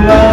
love.